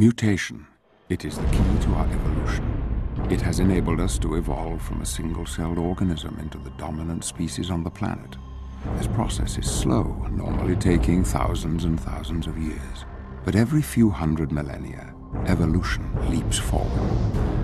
Mutation. It is the key to our evolution. It has enabled us to evolve from a single-celled organism into the dominant species on the planet. This process is slow, normally taking thousands and thousands of years. But every few hundred millennia, evolution leaps forward.